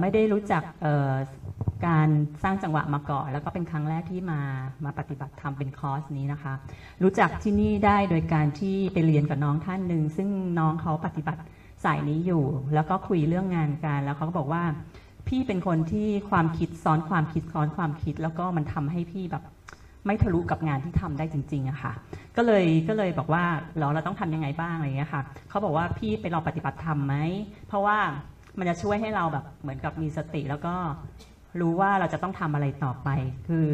ไม่ได้รู้จักการสร้างจังหวะมาก่อนแล้วก็เป็นครั้งแรกที่มามาปฏิบัติธรรมเป็นคอร์สนี้นะคะ รู้จักที่นี่ได้โดยการที่ไปเรียนกับน้องท่านหนึ่งซึ่งน้องเขาปฏิบัติสายนี้อยู่ แล้วก็คุยเรื่องงานกันแล้วเขาก็บอกว่า พี่เป็นคนที่ความคิดซ้อนความคิดซ้อนความคิด แล้วก็มันทำให้พี่แบบไม่ทะลุกับงานที่ทำได้จริงๆอะค่ะ ก็เลยก็เลยบอกว่าเราเราต้องทำยังไงบ้างอะไรอย่างเงี้ยค่ะเขาบอกว่าพี่ไปลองปฏิบัติธรรมไหมเพราะว่ามันจะช่วยให้เราแบบเหมือนกับมีสติ แล้วก็รู้ว่าเราจะต้องทำอะไรต่อไป คือ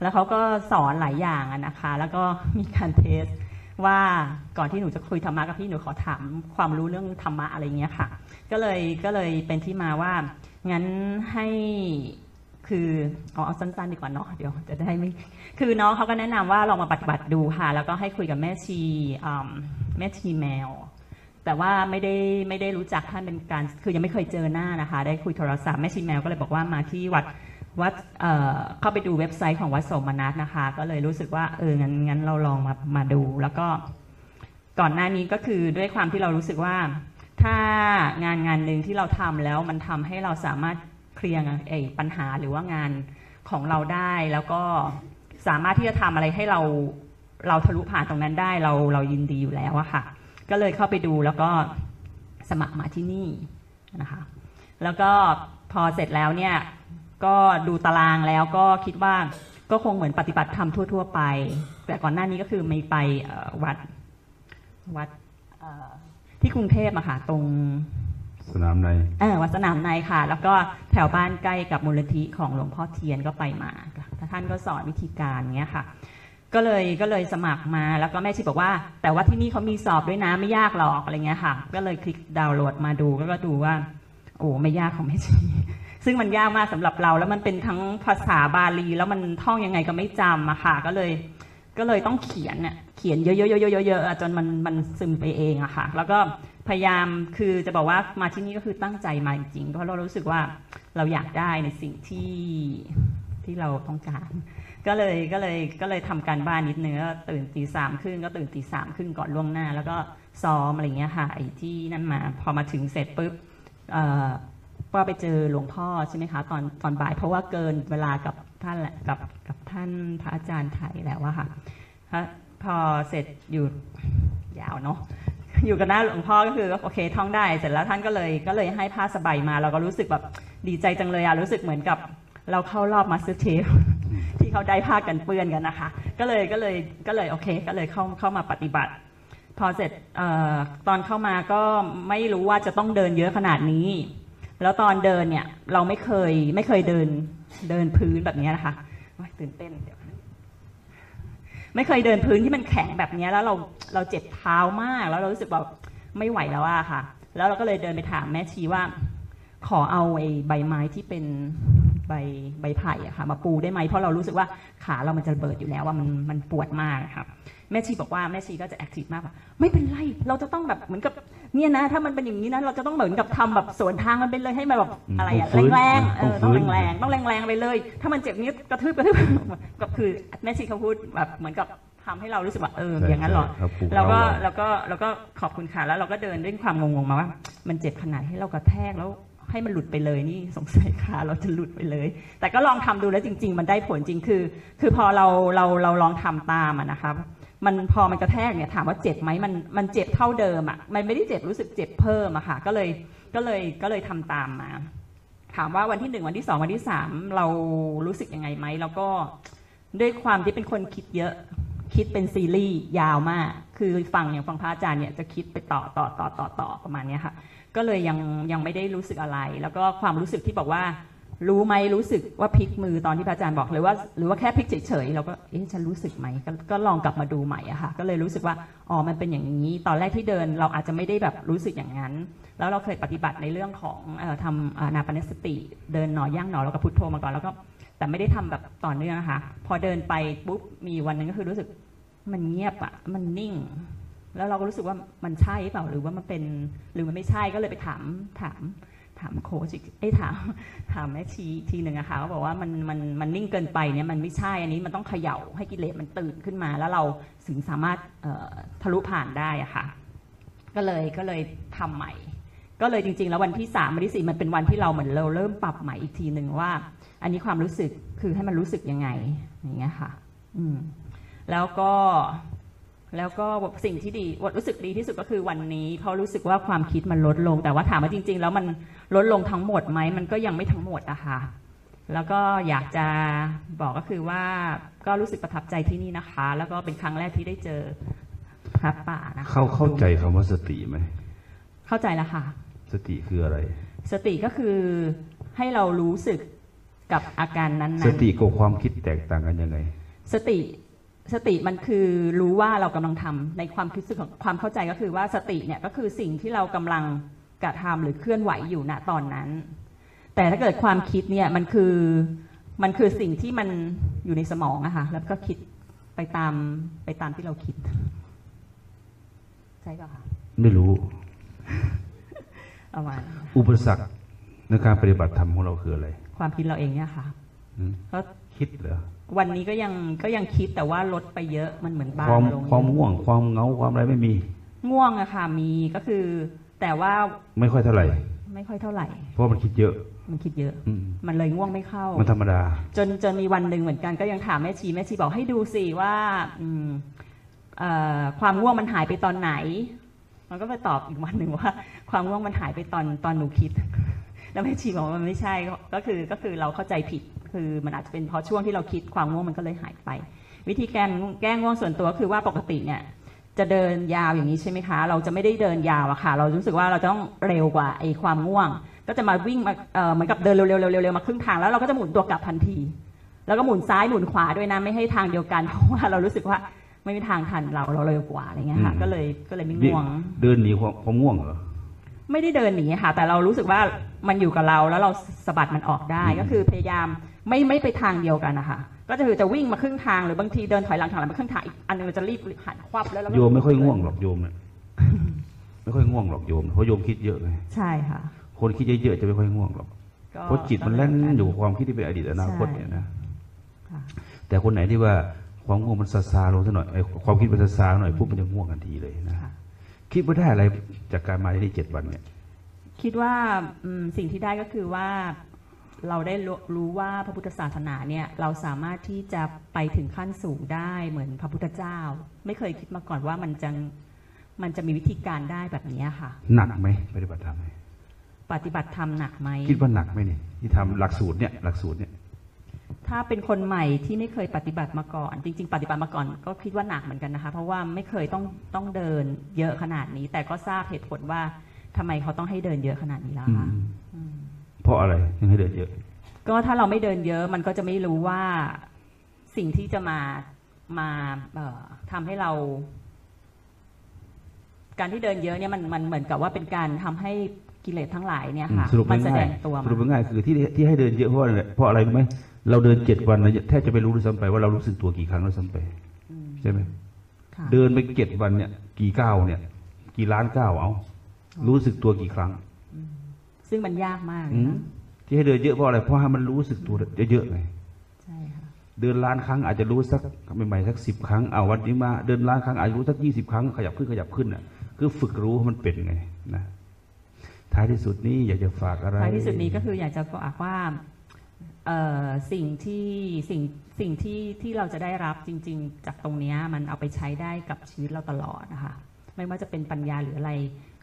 แล้วเขาก็สอนหลายอย่างนะคะ แล้วก็มีการเทสว่าก่อนที่หนูจะคุยธรรมะกับพี่หนูขอถามความรู้เรื่องธรรมะอะไรเงี้ยค่ะ ก็เลยก็เลยเป็นที่มาว่า งั้นให้คือเอาเอาสั้นๆดีกว่าเนาะเดี๋ยวจะได้ไม่คือน้องเขาก็แนะนำว่าลองมาปฏิบัติดูค่ะ แล้วก็ให้คุยกับแม่ชีแม่ชีแมว แต่ว่าไม่ได้ไม่ได้รู้จักท่านเป็นการคือยังไม่เคยเจอหน้านะคะ ได้คุยโทรศัพท์แม่ชีแมวก็เลยบอกว่ามาที่วัดวัดเอ่อเข้าไปดูเว็บไซต์ของวัดสมนัสนะคะ ก็เลยรู้สึกว่าเอองั้นงั้นเราลองมามาดู แล้วก็ก่อนหน้านี้ก็คือด้วยความที่เรารู้สึกว่า ถ้างานงานหนึ่งที่เราทำแล้วมันทำให้เราสามารถเคลียร์ไอ้ปัญหาหรือว่างานของเราได้ แล้วก็สามารถที่จะทำอะไรให้เราเราทะลุผ่านตรงนั้นได้เราเรายินดีอยู่แล้วอะค่ะ ก็เลยเข้าไปดูแล้วก็สมัครมาที่นี่นะคะ แล้วก็พอเสร็จแล้วเนี่ยก็ดูตารางแล้วก็คิดว่าก็คงเหมือนปฏิบัติธรรมทั่ว ๆ ไป แต่ก่อนหน้านี้ก็คือไม่ไปวัดวัด ที่กรุงเทพอะค่ะ ตรงสนามในเออวัดสนามในค่ะ แล้วก็แถวบ้านใกล้กับมูลนิธิของหลวงพ่อเทียนก็ไปมาท่านก็สอนวิธีการเงี้ยค่ะ ก็เลยก็เลยสมัครมาแล้วก็แม่ชีบอกว่า แต่ว่าที่นี่เขามีสอบด้วยนะไม่ยากหรอกอะไรเงี้ยค่ะ ก็เลยคลิกดาวน์โหลดมาดูแล้วก็ดูว่า โอ้ไม่ยากของแม่ชีซึ่งมันยากมากสำหรับเรา แล้วมันเป็นทั้งภาษาบาลี แล้วมันท่องยังไงก็ไม่จำอะค่ะ ก็เลย ก็เลยต้องเขียนเนี่ยเขียนเยอะๆๆๆๆจนมันมันซึมไปเองอะค่ะ แล้วก็พยายามคือจะบอกว่ามาที่นี่ก็คือตั้งใจมาจริงๆเพราะเรารู้สึกว่าเราอยากได้ในสิ่งที่ที่เราต้องการ ก็เลยก็เลยก็เลยทำการบ้านนิดนึงก็ตื่นตีสามครึ่งก็ตื่นตีสามครึ่งก่อนล่วงหน้า แล้วก็ซ้อมอะไรเงี้ยค่ะไอ้ที่นั่นมาพอมาถึงเสร็จปุ๊บก็ไปเจอหลวงพ่อใช่ไหมคะตอนตอนบ่ายเพราะว่าเกินเวลากับท่านแหละกับกับ ท่านพระอาจารย์ไทยแล้วอะค่ะพอเสร็จอยู่ยาวเนาะอยู่กับหน้าหลวงพ่อก็คือโอเคท่องได้เสร็จแล้วท่านก็เลยก็เลยให้ผ้าสไบมา เราก็รู้สึกแบบดีใจจังเลยอะรู้สึกเหมือนกับเราเข้ารอบ MasterChef ที่เขาได้ผ้ากันเปื้อนกันนะคะ ก็เลยก็เลยก็เลยโอเค ก็เลยเข้าเข้ามาปฏิบัติ พอเสร็จออตอนเข้ามาก็ไม่รู้ว่าจะต้องเดินเยอะขนาดนี้ แล้วตอนเดินเนี่ยเราไม่เคยไม่เคยเดินเดินพื้นแบบนี้นะคะ ตื่นเต้นเดี๋ยวไม่เคยเดินพื้นที่มันแข็งแบบนี้แล้วเราเราเจ็บเท้ามาก แล้วเรารู้สึกแบบไม่ไหวแล้วอะค่ะ แล้วเราก็เลยเดินไปถามแม่ชีว่า ขอเอาไอ้ใบไม้ที่เป็นใบใบไผ่อะค่ะ มาปูได้ไหมเพราะเรารู้สึกว่าขาเรามันจะเบิดอยู่แล้วว่ามันมันปวดมากอะค่ะแม่ชีบอกว่าแม่ชีก็จะแอคทีฟมากว่าไม่เป็นไร เราจะต้องแบบเหมือนกับ เนี่ยนะถ้ามันเป็นอย่างนี้นะเราจะต้องเหมือนกับทำแบบสวนทางมันเป็นเลยให้มันแบบอะไรอะต้องฟื้นแรงๆเออต้ต้อองงฟื้นแรงๆต้องแรงๆไปเลย ถ้ามันเจ็บนี้กระทืบกระทืบก็คือแม่ชีเขาพูดแบบเหมือนกับทำให้เรารู้สึกว่าเอออย่างนั้นเหรอใช่ครับปลูแล้วก็เราแล้วก็แล้วก็ขอบคุณค่ะแล้วเราก็เดินด้วยความงงๆมาว่า มันเจ็บขนาดให้เรากระแทกแล้วให้มันหลุดไปเลยนี่สงสัยขาเราจะหลุดไปเลย แต่ก็ลองทำดูแล้วจริง ๆ มันได้ผลจริงคือ คือพอเราเราเราลองทำตามอะนะคะ มันพอมันกระแทกเนี่ยถามว่าเจ็บไหมมันมันเจ็บเท่าเดิมอะมันไม่ได้เจ็บรู้สึกเจ็บเพิ่มอะค่ะ ก็เลยก็เลยก็เลยทำตามมา ถามว่าวันที่หนึ่งวันที่สองวันที่สามเรารู้สึกยังไงไหมแล้วก็ด้วยความที่เป็นคนคิดเยอะคิดเป็นซีรีส์ยาวมาก คือฟังอย่างฟังพระอาจารย์เนี่ยจะคิดไปต่อต่อต่อต่อต่อประมาณนี้ค่ะ ก็เลยยังยังไม่ได้รู้สึกอะไร แล้วก็ความรู้สึกที่บอกว่า รู้ไหมรู้สึกว่าพลิกมือตอนที่พระอาจารย์บอกหรือว่า หรือว่าแค่พลิกเฉยๆเราก็เอ๊ะฉันรู้สึกไหมกก็ลองกลับมาดูใหม่อะค่ะ ก็เลยรู้สึกว่าอ๋อมันเป็นอย่างนี้ ตอนแรกที่เดินเราอาจจะไม่ได้แบบรู้สึกอย่างนั้น แล้วเราเคยปฏิบัติในเรื่องของอทำอานาปนสติ เดินหนอย่างหนอแล้วก็พุทโธมาก่อนแล้วก็แต่ไม่ได้ทำแบบต่อเนื่องนะคะพอเดินไปปุ๊บมีวันหนึงก็คือรู้สึกมันเงียบอะมันนิ่ง แล้วเราก็รู้สึกว่ามันใช่เปล่าหรือว่ามันเป็นหรือมันไม่ใช่ก็เลยไปถามถาม ถามโค้ชอีกเอ้ถามถามแม่ชีทีหนึ่งอะค่ะเขาบอกว่ามันมันมันนิ่งเกินไปเนี่ยมันไม่ใช่อันนี้มันต้องเขย่าให้กิเลสมันตื่นขึ้นมา แล้วเราถึงสามารถทะลุผ่านได้อะค่ะ ก็เลยก็เลยทำใหม่ ก็เลยจริง ๆ แล้ววันที่สามวันที่สี่มันเป็นวันที่เราเหมือนเราเริ่มปรับใหม่อีกทีหนึ่งว่า อันนี้ความรู้สึกคือให้มันรู้สึกยังไงอย่างเงี้ยค่ะ อืมแล้วก็ แล้วก็สิ่งที่ดีวรู้สึกดีที่สุดก็คือวันนี้ เพราะรู้สึกว่าความคิดมันลดลง แต่ว่าถามว่าจริง ๆ แล้วมันลดลงทั้งหมดไหมมันก็ยังไม่ทั้งหมดอะค่ะแล้วก็อยากจะบอกก็คือว่าก็รู้สึกประทับใจที่นี่นะคะ แล้วก็เป็นครั้งแรกที่ได้เจอพระป่านะคะเข้าเข้าใจคำว่าสติไหมเข้าใจแล้วค่ะ สติคืออะไร สติก็คือให้เรารู้สึกกับอาการนั้นๆสติกับความคิดแตกต่างกันยังไง สติ สติมันคือรู้ว่าเรากำลังทำในความคิดสึกของความเข้าใจก็คือว่าสติเนี่ยก็คือสิ่งที่เรากำลังกระทำหรือเคลื่อนไหวอยู่ณตอนนั้น แต่ถ้าเกิดความคิดเนี่ยมันคือมันคือสิ่งที่มันอยู่ในสมองอะค่ะแล้วก็คิดไปตามไปตามที่เราคิด ใช่ป่ะคะไม่รู้ประมาณอุปสรรคในการปฏิบัติธรรมของเราคืออะไร ความคิดเราเองเนี่ยค่ะอืมเพราะคิดเหรอ วันนี้ก็ยังก็ยังคิดแต่ว่าลดไปเยอะมันเหมือนเบาความลงความง่วงความเหงาความอะไรไม่มี ง่วงอะค่ะมีก็คือ แต่ว่าไม่ค่อยเท่าไหร่ ไม่ค่อยเท่าไหร่ เพราะมันคิดเยอะ มันคิดเยอะอืมมันเลยง่วงไม่เข้า มันธรรมดา จนจนมีวันหนึ่งเหมือนกันก็ยังถามแม่ชีแม่ชีบอกให้ดูสิว่าอืมเอ่อความง่วงมันหายไปตอนไหน มันก็ไปตอบอีกวันหนึ่งว่า ความง่วงมันหายไปตอนตอนหนูคิด แล้วแม่ชีบอกว่ามันไม่ใช่ก็คือก็คือเราเข้าใจผิด คือมันอาจจะเป็นเพราะช่วงที่เราคิดความง่วงมันก็เลยหายไป วิธีการแก้ง่วงส่วนตัวคือว่าปกติเนี่ยจะเดินยาวอย่างนี้ใช่ไหมคะ เราจะไม่ได้เดินยาวอะค่ะ เรารู้สึกว่าเราจะต้องเร็วกว่าไอ้ความง่วง ก็จะมาวิ่งมาเอ่อเหมือนกับเดินเร็วๆเร็วๆมาครึ่งทางแล้วเราก็จะหมุนตัวกลับทันที แล้วก็หมุนซ้ายหมุนขวาด้วยนะไม่ให้ทางเดียวกันเพราะว่าเรารู้สึกว่าไม่มีทางทันเราเราเร็วกว่าอะไรเงี้ยค่ะอืมก็เลยก็เลยไม่ง่วง เดินหนีความความง่วงเหรอไม่ได้เดินหนีค่ะ แต่เรารู้สึกว่ามันอยู่กับเราแล้วเราสะบัดมันออกได้อืมก็คือพยายาม ไม่ไม่ไปทางเดียวกันนะคะก็จะคือจะวิ่งมาครึ่งทางหรือบางทีเดินถอยหลังถอยหลังมาครึ่งทางอีกอันหนึงเราจะรีบหันควับแล้วเราก็โยมไม่ค่อยง่วงหรอกโยมเนี่ยไม่ค่อยง่วงหรอกโยมเพราะโยมคิดเยอะไงใช่ค่ะ คนคิดเยอะๆจะไม่ค่อยง่วงหรอกก็เพราะจิตมันแล่นอยู่กับความคิดที่เป็นอดีตอนาคตเนี่ยนะค่ะแต่คนไหนที่ว่าความง่วงมันซาซาลงสักหน่อยไอ้ความคิดมันซาซาหน่อยปุ๊บมันจะง่วงทันทีเลยนะค่ะคิดว่าได้อะไรจากการมาที่นี่เจ็ดวันเนี่ยคิดว่าอืมสิ่งที่ได้ก็คือว่า เราได้รู้รู้ว่าพระพุทธศาสนาเนี่ยเราสามารถที่จะไปถึงขั้นสูงได้เหมือนพระพุทธเจ้า ไม่เคยคิดมาก่อนว่ามันจะมันจะมีวิธีการได้แบบนี้ค่ะ หนักไหมปฏิบัติธรรมไหมปฏิบัติธรรมหนักไหมคิดว่าหนักไหมนี่ที่ทำหลักสูตรเนี่ยหลักสูตรเนี่ยถ้าเป็นคนใหม่ที่ไม่เคยปฏิบัติมาก่อน จริง ๆ ปฏิบัติมาก่อนก็คิดว่าหนักเหมือนกันนะคะ เพราะว่าไม่เคยต้องต้องเดินเยอะขนาดนี้ แต่ก็ทราบเหตุผลว่าทำไมเขาต้องให้เดินเยอะขนาดนี้แล้วอืค่ะมอืม เพราะอะไรถึงให้เดินเยอะ ก็ถ้าเราไม่เดินเยอะมันก็จะไม่รู้ว่าสิ่งที่จะมามาเอ่อทำให้เรา การที่เดินเยอะเนี่ยมันมันเหมือนกับว่าเป็นการทำให้กิเลสทั้งหลายเนี่ยค่ะสรุปมันแสดง่ายงตัวๆสมารุปง่ายๆคือที่ที่ให้เดินเยอะเพราะอะไรเพราะอะไรรู้ไหมเราเดินเจ็ดวันนะแทบจะไม่รู้ด้วยซ้ำไปว่าเรารู้สึกตัวกี่ครั้งแล้วซ้ำไปอืมใช่ไหมค่ะเดินไปเจ็ดวันเนี่ย กี่ก้าวเนี่ย กี่ล้านก้าวเอา รู้สึกตัวกี่ครั้ง ซึ่งมันยากมากอืเลยมนะที่ให้เดินเยอะเพราะอะไร เพราะให้มันรู้สึกตัวเยอะๆไงใช่ค่ะเดินล้านครั้งอาจจะรู้สักใหม่ๆสักสิบครั้งเอาวันนี้มา เดินล้านครั้งอาจจะรู้สักยี่สิบครั้งขยับขึ้นขยับขึ้นอะ คือฝึกรู้ให้มันเป็นไงนะท้ายที่สุดนี้อยากจะฝากอะไรท้ายที่สุดนี้ก็คืออยากจะบอกว่าเอ่อสิ่งที่สิ่งสิ่งที่ที่เราจะได้รับจริง ๆ จากตรงเนี้ยมันเอาไปใช้ได้กับชีวิตเราตลอดนะคะ ไม่ว่าจะเป็นปัญญาหรืออะไร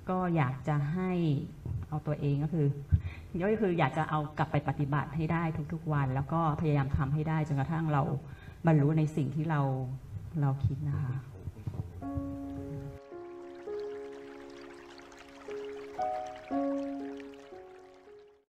ก็อยากจะให้ เอาตัวเองก็คือก็คืออยากจะเอากลับไปปฏิบัติให้ได้ทุกๆวัน แล้วก็พยายามทำให้ได้จนกระทั่งเราบรรลุในสิ่งที่เราเราคิดนะคะ